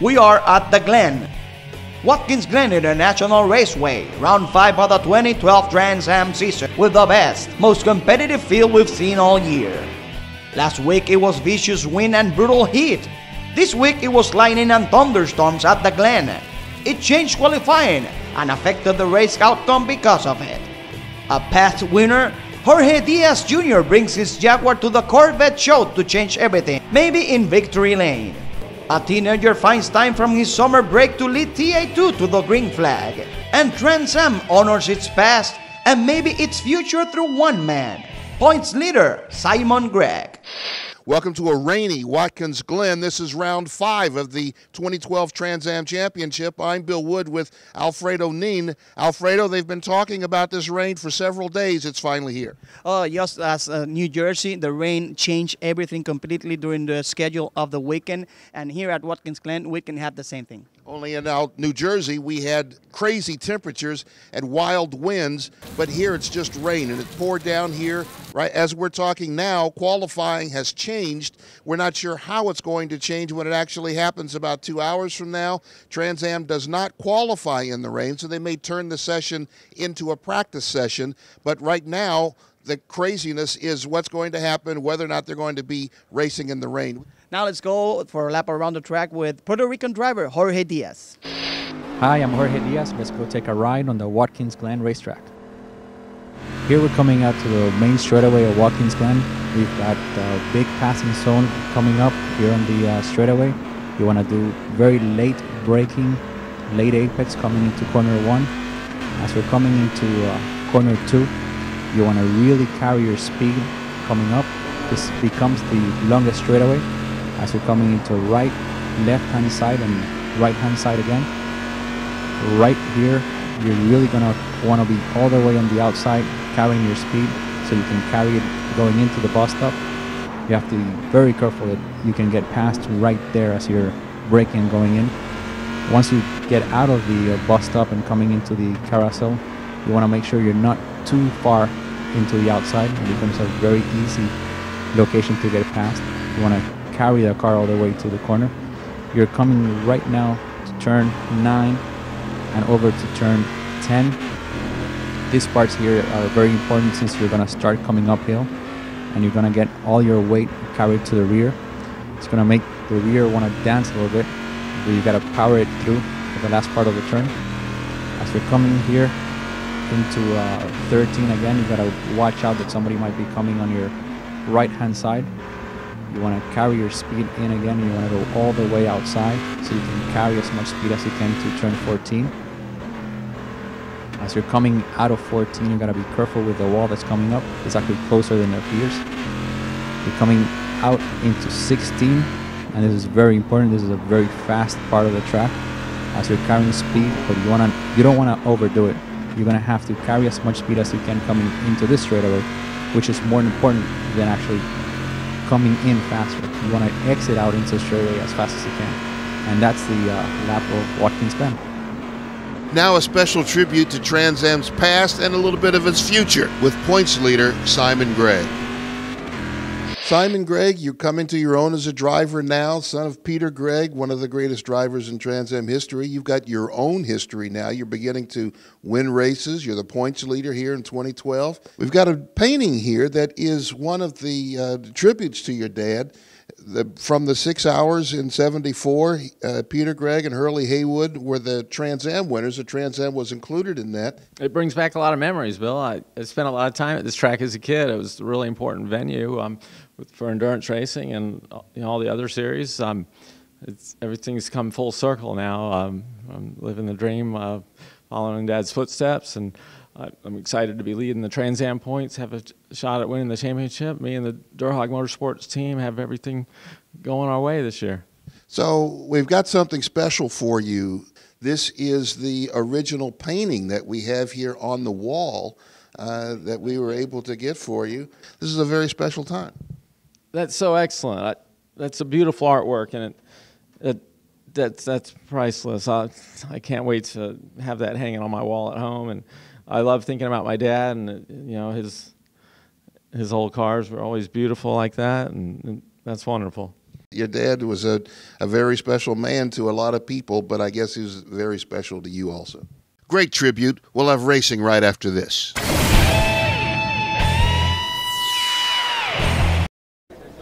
We are at the Glen. Watkins Glen International Raceway, round 5 of the 2012 Trans Am season, with the best, most competitive field we've seen all year. Last week it was vicious wind and brutal heat. This week it was lightning and thunderstorms at the Glen. It changed qualifying and affected the race outcome because of it. A past winner, Jorge Diaz Jr. brings his Jaguar to the Corvette show to change everything, maybe in victory lane. A teenager finds time from his summer break to lead TA2 to the green flag. And Trans Am honors its past and maybe its future through one man. Points leader, Simon Gregg. Welcome to a rainy Watkins Glen. This is round five of the 2012 Trans Am Championship. I'm Bill Wood with Alfredo Nin. Alfredo, they've been talking about this rain for several days. It's finally here. Oh, just as uh, New Jersey, the rain changed everything completely during the schedule of the weekend. And here at Watkins Glen, we can have the same thing. Only in now New Jersey, we had crazy temperatures and wild winds, but here it's just rain and it poured down here. Right as we're talking now, qualifying has changed. We're not sure how it's going to change when it actually happens about two hours from now. Trans Am does not qualify in the rain, so they may turn the session into a practice session. But right now, the craziness is what's going to happen, whether or not they're going to be racing in the rain. Now let's go for a lap around the track with Puerto Rican driver Jorge Diaz. Hi, I'm Jorge Diaz. Let's go take a ride on the Watkins Glen racetrack. Here we're coming out to the main straightaway of Watkins Glen. We've got a big passing zone coming up here on the uh, straightaway. You want to do very late braking, late apex coming into corner one. As we're coming into uh, corner two, you want to really carry your speed coming up. This becomes the longest straightaway. As you're coming into right, left hand side and right hand side again. Right here, you're really gonna want to be all the way on the outside carrying your speed so you can carry it going into the bus stop. You have to be very careful that you can get past right there as you're braking and going in. Once you get out of the uh, bus stop and coming into the carousel, you want to make sure you're not too far into the outside. It becomes a very easy location to get past. You want to carry that car all the way to the corner. You're coming right now to turn 9 and over to turn 10 these parts here are very important since you're going to start coming uphill and you're going to get all your weight carried to the rear. It's going to make the rear want to dance a little bit, but you got to power it through for the last part of the turn. As you're coming here into uh, 13 again, you got to watch out that somebody might be coming on your right hand side. You want to carry your speed in again. You want to go all the way outside so you can carry as much speed as you can to turn 14. As you're coming out of 14, you gotta be careful with the wall that's coming up. It's actually closer than it appears. You're coming out into 16, and this is very important. This is a very fast part of the track. As you're carrying speed, but you wanna you don't wanna overdo it. You're gonna have to carry as much speed as you can coming into this straightaway, which is more important than actually coming in faster. You wanna exit out into straightaway as fast as you can, and that's the uh, lap of Watkins Glen. Now, a special tribute to Trans Am's past and a little bit of its future with points leader Simon Gregg. Simon Gregg, you're coming to your own as a driver now, son of Peter Gregg, one of the greatest drivers in Trans Am history. You've got your own history now. You're beginning to win races. You're the points leader here in 2012. We've got a painting here that is one of the uh, tributes to your dad the, from the six hours in 74, uh, Peter Gregg and Hurley Haywood were the Trans Am winners. The Trans Am was included in that. It brings back a lot of memories, Bill. I, I spent a lot of time at this track as a kid. It was a really important venue um, for endurance racing and you know, all the other series. Um, everything's come full circle now. Um, I'm living the dream, following Dad's footsteps, and I'm excited to be leading the Trans Am points, have a shot at winning the championship. Me and the Derhaag Motorsports team have everything going our way this year. So we've got something special for you. This is the original painting that we have here on the wall uh, that we were able to get for you. This is a very special time. That's so excellent. I, that's a beautiful artwork, and it, it that's that's priceless. I, I can't wait to have that hanging on my wall at home and I love thinking about my dad, and you know his his old cars were always beautiful like that, and, and that's wonderful. Your dad was a, a very special man to a lot of people, but I guess he was very special to you also. Great tribute. We'll have racing right after this.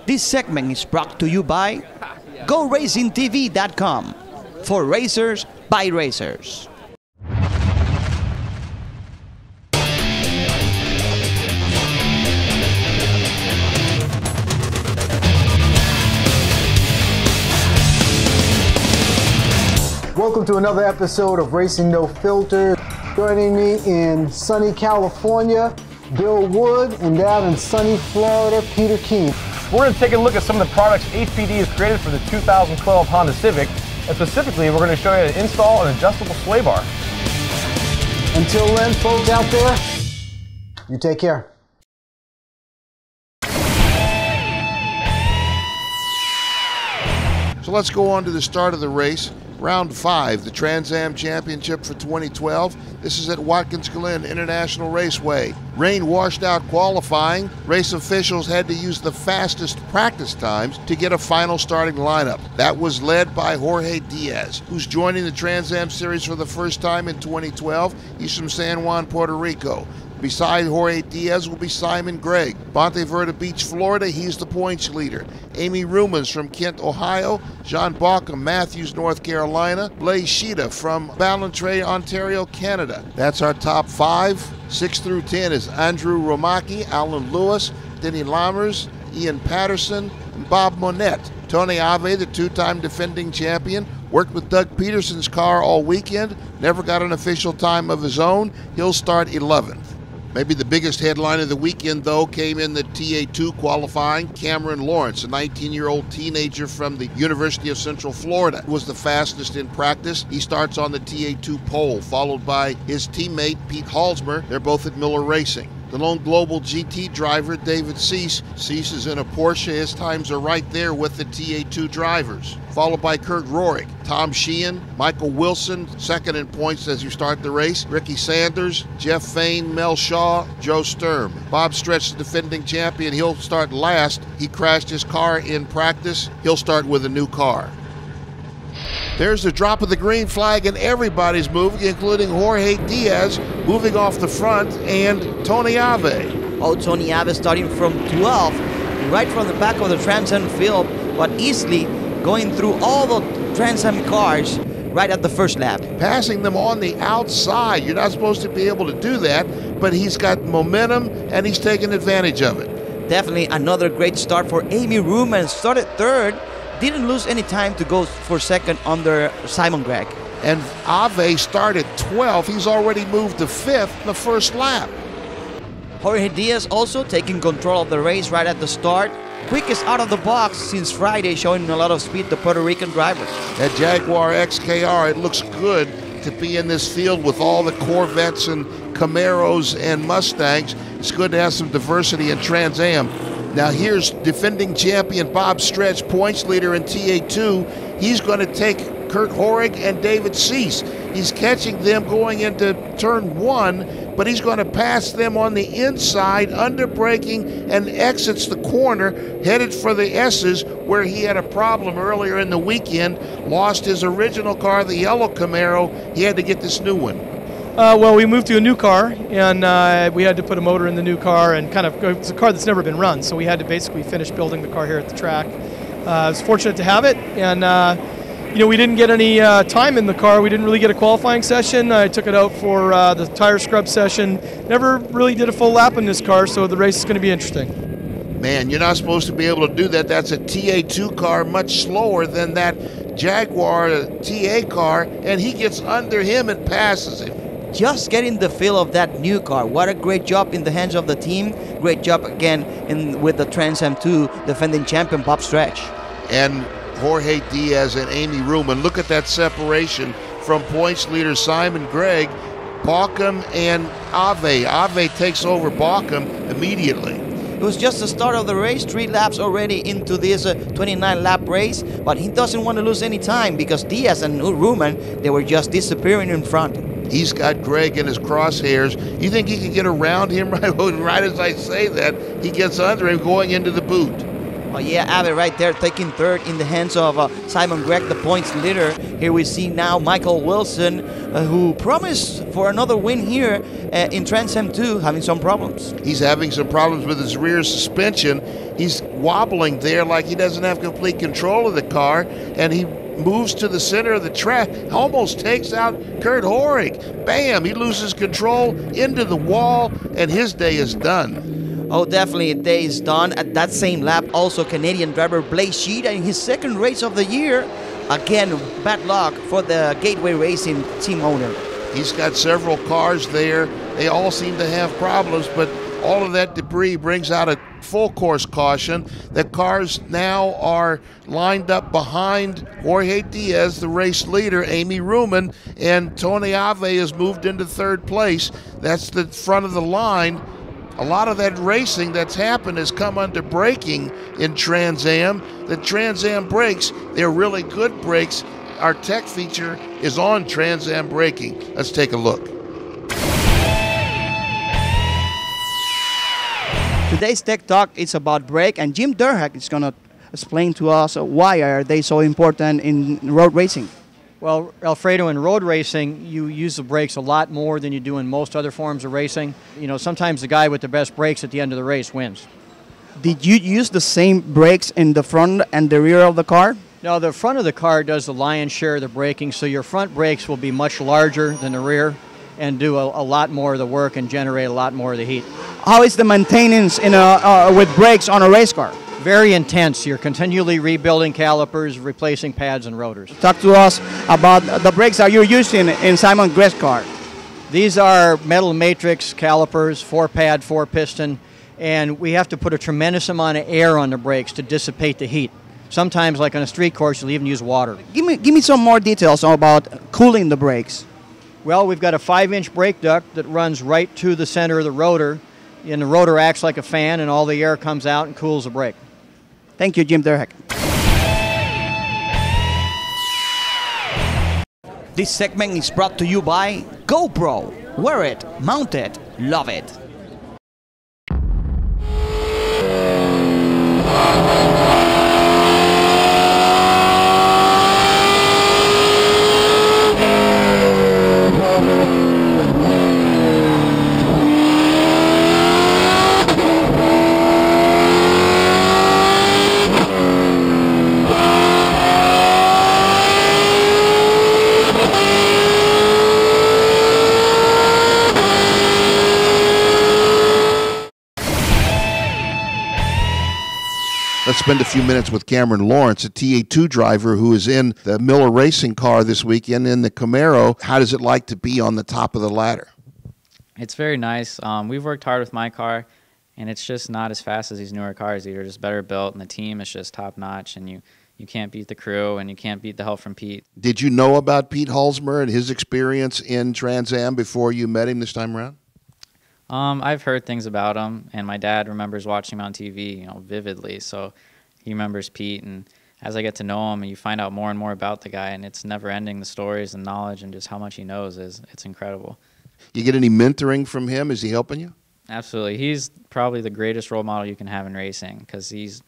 This segment is brought to you by GoRacingTV.com for racers by racers. Welcome to another episode of Racing No Filter. Joining me in sunny California, Bill Wood, and down in sunny Florida, Peter King. We're going to take a look at some of the products HPD has created for the 2012 Honda Civic, and specifically, we're going to show you how to install an adjustable sway bar. Until then, folks out there, you take care. So let's go on to the start of the race. Round five, the Trans Am Championship for 2012. This is at Watkins Glen International Raceway. Rain washed out qualifying. Race officials had to use the fastest practice times to get a final starting lineup. That was led by Jorge Diaz, who's joining the Trans Am Series for the first time in 2012. He's from San Juan, Puerto Rico. Beside Jorge Diaz will be Simon Gregg. Ponte Vedra Beach, Florida, he's the points leader. Amy Rumans from Kent, Ohio. John Bauckham, Matthews, North Carolina. Blaise Sheeta from Ballantrae, Ontario, Canada. That's our top five. Six through ten is Andrew Romaki, Alan Lewis, Denny Lammers, Ian Patterson, and Bob Monette. Tony Ave, the two-time defending champion, worked with Doug Peterson's car all weekend, never got an official time of his own. He'll start 11th. Maybe the biggest headline of the weekend, though, came in the TA2 qualifying. Cameron Lawrence, a 19 year old teenager from the University of Central Florida, was the fastest in practice. He starts on the TA2 pole, followed by his teammate Pete Halsmer. They're both at Miller Racing. The lone global GT driver, David Cease. Cease is in a Porsche. His times are right there with the TA2 drivers. Followed by Kurt Roehrig, Tom Sheehan, Michael Wilson, second in points as you start the race. Ricky Sanders, Jeff Fain, Mel Shaw, Joe Sturm. Bob Stretch, the defending champion, he'll start last. He crashed his car in practice. He'll start with a new car. There's the drop of the green flag, and everybody's moving, including Jorge Diaz moving off the front and Tony Ave. Oh, Tony Ave starting from 12, right from the back of the Trans Am field, but easily going through all the Trans Am cars right at the first lap. Passing them on the outside. You're not supposed to be able to do that, but he's got momentum and he's taking advantage of it. Definitely another great start for Amy Ruman. Started third, didn't lose any time to go for second under Simon Gregg. And Ave started 12th. He's already moved to fifth in the first lap. Jorge Diaz also taking control of the race right at the start. Quickest out of the box since Friday, showing a lot of speed to Puerto Rican drivers. That Jaguar XKR, it looks good to be in this field with all the Corvettes and Camaros and Mustangs. It's good to have some diversity in Trans Am. Now here's defending champion Bob Stretch, points leader in TA2. He's going to take Kurt Roehrig and David Cease. He's catching them going into turn one, but he's going to pass them on the inside, under braking, and exits the corner, headed for the S's, where he had a problem earlier in the weekend. Lost his original car, the yellow Camaro. He had to get this new one. Uh, well, we moved to a new car, and uh, we had to put a motor in the new car, and kind of it's a car that's never been run, so we had to basically finish building the car here at the track. Uh, I was fortunate to have it, and uh, you know we didn't get any uh, time in the car. We didn't really get a qualifying session. I took it out for uh, the tire scrub session. Never really did a full lap in this car, so the race is going to be interesting. Man, you're not supposed to be able to do that. That's a TA2 car, much slower than that Jaguar TA car, and he gets under him and passes him just getting the feel of that new car. What a great job in the hands of the team. Great job again in with the Trans Am 2 defending champion Bob Stretch. And Jorge Diaz and Amy Ruman. Look at that separation from points leader Simon Gregg, Bauckham and Ave. Ave takes over Bauckham immediately. It was just the start of the race, three laps already into this uh, 29 lap race, but he doesn't want to lose any time because Diaz and Ruman, they were just disappearing in front. He's got Gregg in his crosshairs. You think he can get around him right, right as I say that? He gets under him going into the boot. Oh yeah, Ave right there taking third in the hands of uh, Simon Gregg, the points leader. Here we see now Michael Wilson, uh, who promised for another win here uh, in Trans Am 2, having some problems. He's having some problems with his rear suspension. He's wobbling there like he doesn't have complete control of the car, and he moves to the center of the track, almost takes out Kurt Roehrig. Bam! He loses control into the wall, and his day is done. Oh, definitely, a day is done. At that same lap, also Canadian driver Blaze Sheet in his second race of the year. Again, bad luck for the Gateway Racing team owner. He's got several cars there. They all seem to have problems, but all of that debris brings out a full course caution. The cars now are lined up behind Jorge Diaz, the race leader, Amy Ruman, and Tony Ave has moved into third place. That's the front of the line. A lot of that racing that's happened has come under braking in Trans Am. The Trans Am brakes, they're really good brakes. Our tech feature is on Trans Am braking. Let's take a look. Today's Tech Talk is about brake, and Jim Derhaag is going to explain to us why are they so important in road racing. Well, Alfredo, in road racing, you use the brakes a lot more than you do in most other forms of racing. You know, sometimes the guy with the best brakes at the end of the race wins. Did you use the same brakes in the front and the rear of the car? No, the front of the car does the lion's share of the braking, so your front brakes will be much larger than the rear and do a, a lot more of the work and generate a lot more of the heat. How is the maintenance in a, uh, with brakes on a race car? Very intense. You're continually rebuilding calipers, replacing pads and rotors. Talk to us about the brakes that you're using in Simon Gregg's car. These are metal matrix calipers, four pad, four piston, and we have to put a tremendous amount of air on the brakes to dissipate the heat. Sometimes, like on a street course, you'll even use water. Give me, give me some more details about cooling the brakes. Well, we've got a five inch brake duct that runs right to the center of the rotor, and the rotor acts like a fan, and all the air comes out and cools the brake. Thank you, Jim Derhaag. This segment is brought to you by GoPro. Wear it, mount it, love it. Spend a few minutes with Cameron Lawrence, a TA2 driver who is in the Miller Racing car this weekend in the Camaro. How does it like to be on the top of the ladder? It's very nice. Um, we've worked hard with my car, and it's just not as fast as these newer cars. They're just better built, and the team is just top notch, and you, you can't beat the crew, and you can't beat the help from Pete. Did you know about Pete Halsmer and his experience in Trans Am before you met him this time around? Um, I've heard things about him, and my dad remembers watching him on TV, you know, vividly. So he remembers Pete, and as I get to know him, and you find out more and more about the guy, and it's never ending. The stories and knowledge, and just how much he knows is it's incredible. You get any mentoring from him? Is he helping you? Absolutely, he's probably the greatest role model you can have in racing because he's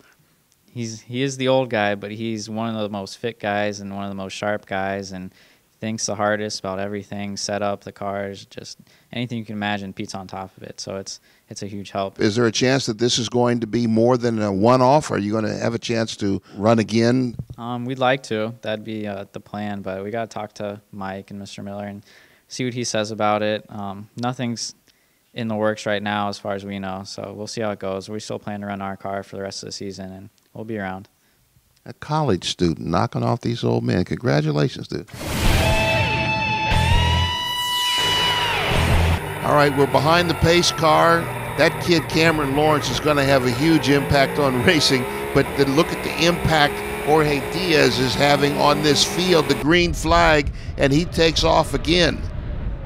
he's he is the old guy, but he's one of the most fit guys and one of the most sharp guys, and thinks the hardest about everything, set up the cars, just anything you can imagine. Pete's on top of it, so it's it's a huge help. Is there a chance that this is going to be more than a one-off? Are you going to have a chance to run again? Um, we'd like to. That'd be uh, the plan, but we got to talk to Mike and Mr. Miller and see what he says about it. Um, nothing's in the works right now, as far as we know. So we'll see how it goes. We still plan to run our car for the rest of the season, and we'll be around. A college student knocking off these old men. Congratulations, dude. All right, we're behind the pace car. That kid, Cameron Lawrence, is going to have a huge impact on racing. But then look at the impact Jorge Diaz is having on this field, the green flag, and he takes off again.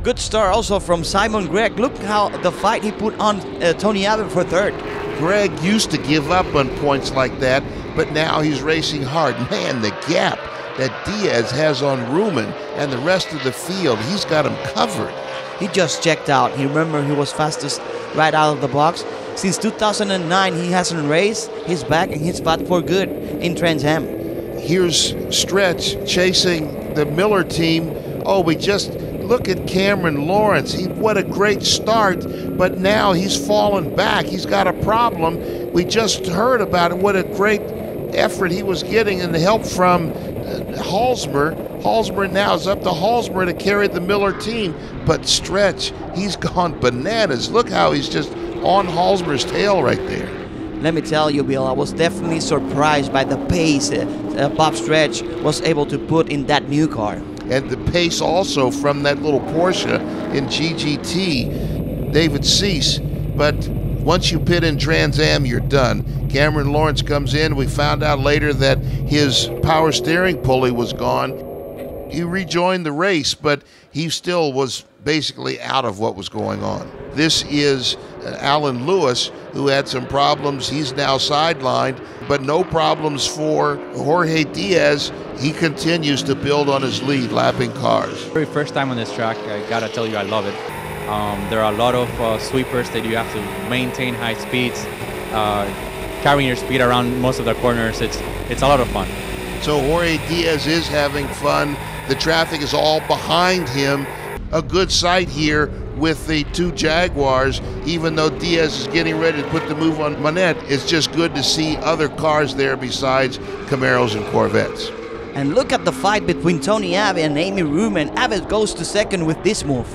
Good start also from Simon Gregg. Look how the fight he put on uh, Tony Ave for third. Gregg used to give up on points like that, but now he's racing hard. Man, the gap that Diaz has on Ruman and the rest of the field, he's got him covered. He just checked out. He remember he was fastest right out of the box. Since 2009, he hasn't raced. He's back and he's back for good in Trans Am. Here's Stretch chasing the Miller team. Oh, we just look at Cameron Lawrence. He what a great start, but now he's fallen back. He's got a problem. We just heard about it. What a great effort he was getting and the help from Halsmer. Halsmer now is up to Halsmer to carry the Miller team, but Stretch, he's gone bananas. Look how he's just on Halsmer's tail right there. Let me tell you, Bill, I was definitely surprised by the pace uh, uh, Bob Stretch was able to put in that new car. And the pace also from that little Porsche in GGT, David Cease. But once you pit in Trans Am, you're done. Cameron Lawrence comes in. We found out later that his power steering pulley was gone. He rejoined the race, but he still was basically out of what was going on. This is uh, Alan Lewis, who had some problems. He's now sidelined, but no problems for Jorge Diaz. He continues to build on his lead, lapping cars. Very first time on this track, I gotta tell you, I love it. Um, there are a lot of uh, sweepers that you have to maintain high speeds, uh, carrying your speed around most of the corners. It's it's a lot of fun. So Jorge Diaz is having fun. The traffic is all behind him. A good sight here with the two Jaguars, even though Diaz is getting ready to put the move on Monette. It's just good to see other cars there besides Camaros and Corvettes. And look at the fight between Tony Ave and Amy Ruman. Ave goes to second with this move.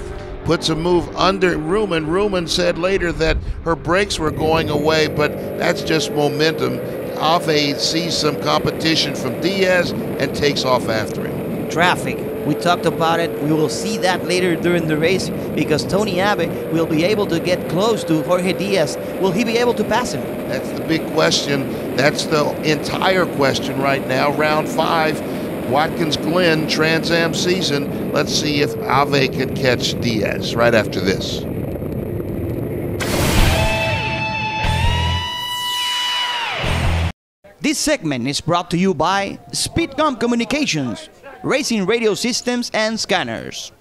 Puts a move under Ruman. Ruman said later that her brakes were going away, but that's just momentum. Ave sees some competition from Diaz and takes off after him. Traffic. We talked about it. We will see that later during the race because Tony Ave will be able to get close to Jorge Diaz. Will he be able to pass him? That's the big question. That's the entire question right now. Round five, Watkins Glen Trans Am season. Let's see if Ave can catch Diaz right after this. This segment is brought to you by Speedcom Communications, racing radio systems and scanners.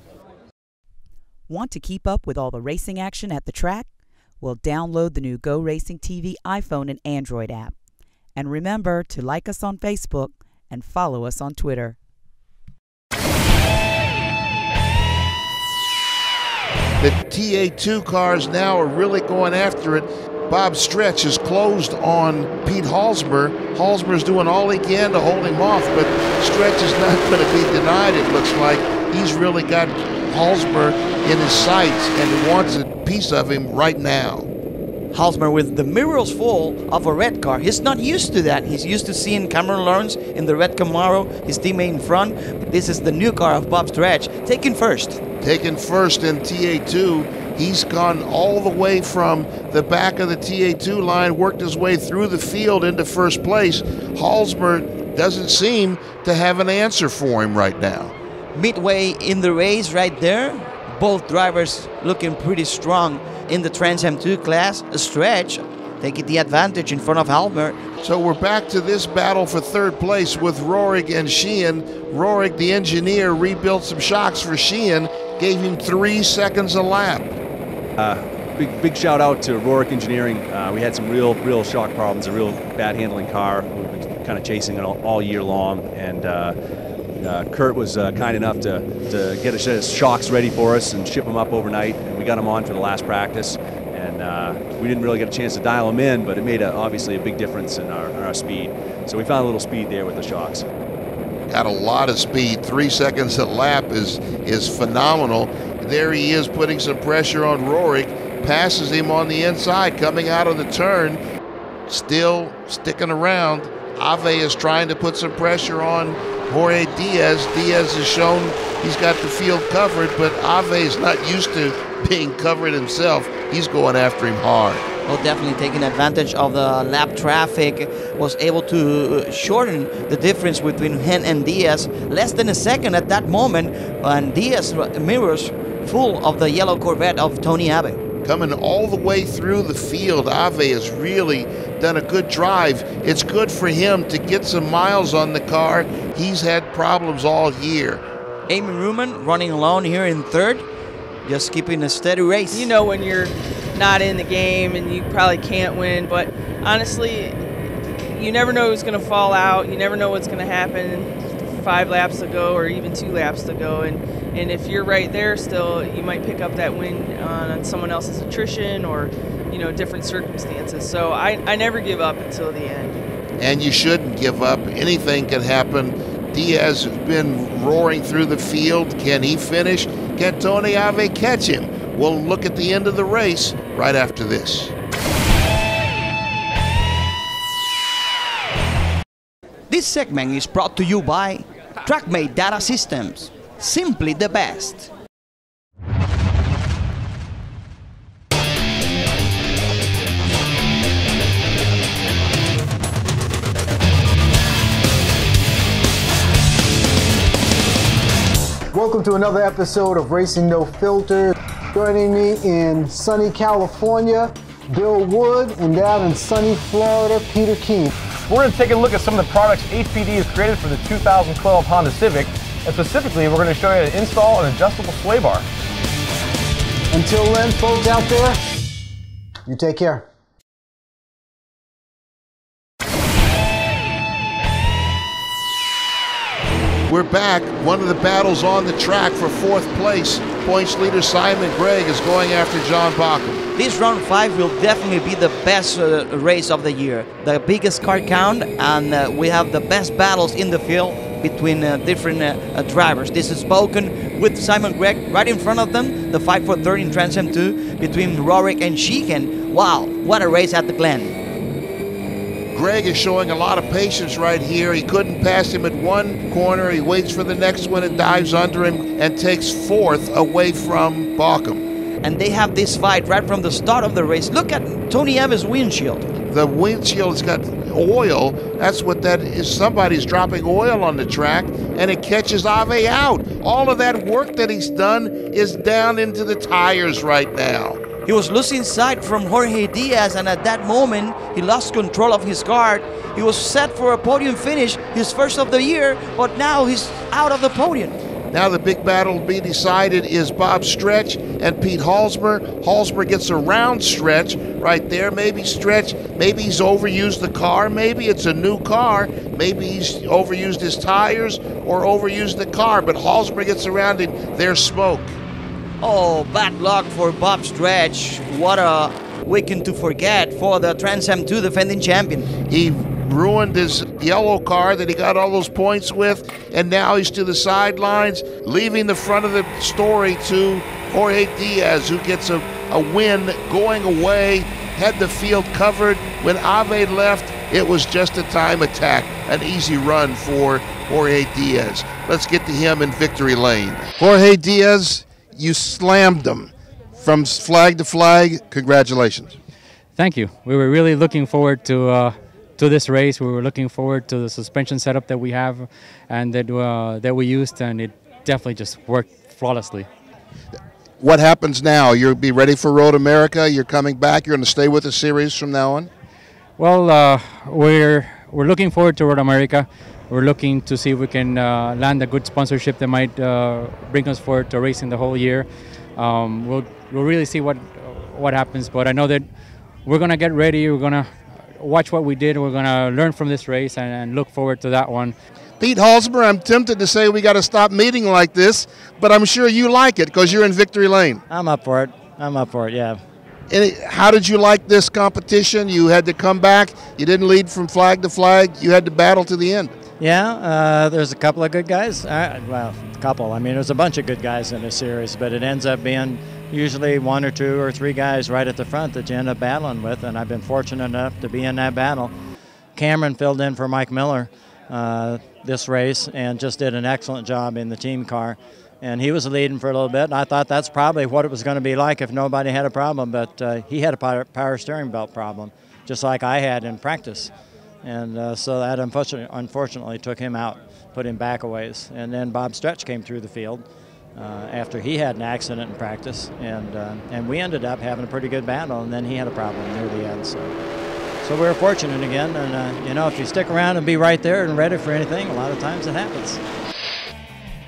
Want to keep up with all the racing action at the track? Well, download the new Go Racing TV iPhone and Android app. And remember to like us on Facebook and follow us on Twitter. The TA2 cars now are really going after it. Bob Stretch is closed on Pete Halsmer. Halsmer's doing all he can to hold him off, but Stretch is not going to be denied, it looks like. He's really got Halsmer in his sights and wants a piece of him right now. Halsmer with the mirrors full of a red car. He's not used to that. He's used to seeing Cameron Lawrence in the red Camaro, his teammate in front. But this is the new car of Bob Stretch, taking first. Taking first in TA2. He's gone all the way from the back of the TA2 line, worked his way through the field into first place. Halsmer doesn't seem to have an answer for him right now. Midway in the race, right there, both drivers looking pretty strong in the Trans Am 2 class. A stretch taking the advantage in front of Halsmer. So we're back to this battle for third place with Roehrig and Sheehan. Roehrig, the engineer, rebuilt some shocks for Sheehan, gave him three seconds a lap. Uh, big big shout out to Roehrig Engineering. Uh, we had some real real shock problems, a real bad handling car. We've been kind of chasing it all, all year long, and uh, uh, Kurt was uh, kind enough to, to get a set of shocks ready for us and ship them up overnight, and we got them on for the last practice. And uh, we didn't really get a chance to dial them in, but it made a, obviously a big difference in our, our speed. So we found a little speed there with the shocks. Got a lot of speed. Three seconds a lap is is phenomenal. There he is putting some pressure on Roehrig. Passes him on the inside, coming out of the turn. Still sticking around. Ave is trying to put some pressure on Jorge Diaz. Diaz has shown he's got the field covered, but Ave is not used to being covered himself. He's going after him hard. Well, definitely taking advantage of the lap traffic, was able to shorten the difference between him and Diaz. Less than a second at that moment, and Diaz mirrors full of the yellow Corvette of Tony Ave. Coming all the way through the field, Ave has really done a good drive. It's good for him to get some miles on the car. He's had problems all year. Amy Ruman running alone here in third, just keeping a steady race. You know when you're not in the game and you probably can't win. But honestly, you never know who's going to fall out. You never know what's going to happen five laps to go or even two laps to go. And, and if you're right there still, you might pick up that win on, on someone else's attrition or, you know, different circumstances. So I, I never give up until the end. And you shouldn't give up. Anything can happen. Diaz has been roaring through the field. Can he finish? Can Tony Ave catch him? We'll look at the end of the race right after this. This segment is brought to you by TrackMate Data Systems. Simply the best. Welcome to another episode of Racing No Filter. Joining me in sunny California, Bill Wood, and down in sunny Florida, Peter King. We're going to take a look at some of the products HPD has created for the 2012 Honda Civic, and specifically, we're going to show you how to install an adjustable sway bar. Until then, folks out there, you take care. We're back. One of the battles on the track for fourth place. Points leader Simon Gregg is going after John Bockham. This round five will definitely be the best uh, race of the year. The biggest car count, and uh, we have the best battles in the field between uh, different uh, uh, drivers. This is spoken with Simon Gregg right in front of them. The fight for third in Trans Am 2 between Roehrig and Sheehan. Wow, what a race at the Glen. Gregg is showing a lot of patience right here. He couldn't pass him at one corner. He waits for the next one and dives under him and takes fourth away from Bockham. And they have this fight right from the start of the race. Look at Tony Evans' windshield. The windshield's got oil. That's what that is. Somebody's dropping oil on the track and it catches Ave out. All of that work that he's done is down into the tires right now. He was losing sight from Jorge Diaz, and at that moment, he lost control of his car. He was set for a podium finish, his first of the year, but now he's out of the podium. Now the big battle to be decided is Bob Stretch and Pete Halsmer. Halsmer gets a round stretch right there. Maybe Stretch, maybe he's overused the car. Maybe it's a new car. Maybe he's overused his tires or overused the car. But Halsmer gets around and there's smoke. Oh, bad luck for Bob Stretch. What a weekend to forget for the Trans Am 2 defending champion. He ruined his yellow car that he got all those points with, and now he's to the sidelines, leaving the front of the story to Jorge Diaz, who gets a, a win going away, had the field covered. When Ave left, it was just a time attack, an easy run for Jorge Diaz. Let's get to him in victory lane. Jorge Diaz, you slammed them from flag to flag. Congratulations. Thank you. We were really looking forward to uh, to this race. We were looking forward to the suspension setup that we have and that uh, that we used, and it definitely just worked flawlessly. What happens now? You'll be ready for Road America. You're coming back. You're going to stay with the series from now on. Well, uh, we're we're looking forward to Road America. We're looking to see if we can uh, land a good sponsorship that might uh, bring us forward to racing the whole year. Um, we'll we'll really see what what happens, but I know that we're gonna get ready. We're gonna watch what we did. We're gonna learn from this race and, and look forward to that one. Pete Halsmer, I'm tempted to say we got to stop meeting like this, but I'm sure you like it because you're in victory lane. I'm up for it. I'm up for it. Yeah. And how did you like this competition? You had to come back. You didn't lead from flag to flag. You had to battle to the end. Yeah, uh, there's a couple of good guys. Uh, well, a couple. I mean, there's a bunch of good guys in this series, but it ends up being usually one or two or three guys right at the front that you end up battling with, and I've been fortunate enough to be in that battle. Cameron filled in for Mike Miller uh, this race and just did an excellent job in the team car. And he was leading for a little bit, and I thought that's probably what it was going to be like if nobody had a problem, but uh, he had a power steering belt problem, just like I had in practice. And uh, so that unfortunately, unfortunately took him out, put him back a ways. And then Bob Stretch came through the field uh, after he had an accident in practice, and uh, and we ended up having a pretty good battle. And then he had a problem near the end. So so we were fortunate again. And uh, you know, if you stick around and be right there and ready for anything, a lot of times it happens.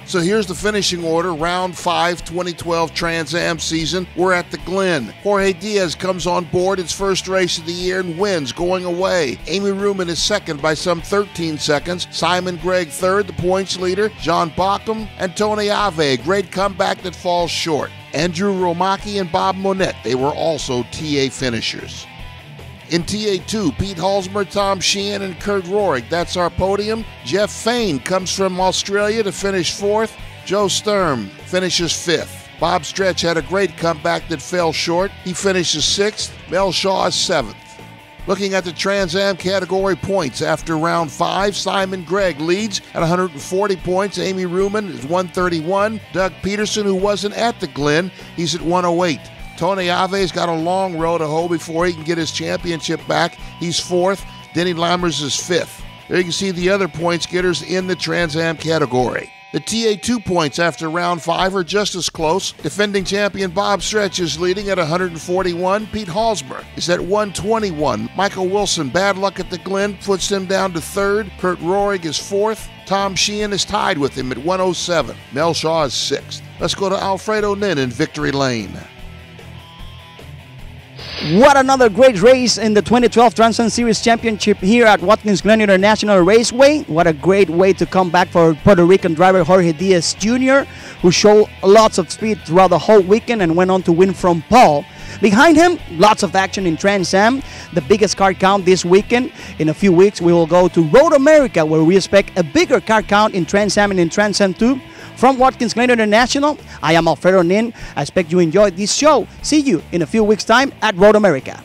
So here's the finishing order, round 5, 2012 Trans Am season. We're at the Glen. Jorge Diaz comes on board its first race of the year and wins, going away. Amy Ruman is second by some 13 seconds. Simon Gregg third, the points leader. John Bockham and Tony Ave, a great comeback that falls short. Andrew Romaki and Bob Monette, they were also TA finishers. In TA2, Pete Halsmer, Tom Sheehan, and Kurt Roehrig. That's our podium. Jeff Fain comes from Australia to finish fourth. Joe Sturm finishes fifth. Bob Stretch had a great comeback that fell short. He finishes sixth. Mel Shaw is seventh. Looking at the Trans Am category points after round five, Simon Gregg leads at 140 points. Amy Ruman is 131. Doug Peterson, who wasn't at the Glen, he's at 108. Tony Ave's got a long road to hoe before he can get his championship back. He's fourth. Denny Lammers is fifth. There you can see the other points getters in the Trans Am category. The TA2 points after round five are just as close. Defending champion Bob Stretch is leading at 141. Pete Halsmer is at 121. Michael Wilson, bad luck at the Glen, puts him down to third. Kurt Roehrig is fourth. Tom Sheehan is tied with him at 107. Mel Shaw is sixth. Let's go to Alfredo Nin in Victory Lane. What another great race in the 2012 Trans Am Series Championship here at Watkins Glen International Raceway. What a great way to come back for Puerto Rican driver Jorge Diaz Jr., who showed lots of speed throughout the whole weekend and went on to win from Paul. Behind him, lots of action in Trans Am, the biggest car count this weekend. In a few weeks, we will go to Road America, where we expect a bigger car count in Trans Am and in Trans Am 2. From Watkins Glen International, I am Alfredo Nin. I expect you enjoyed this show. See you in a few weeks' time at Road America.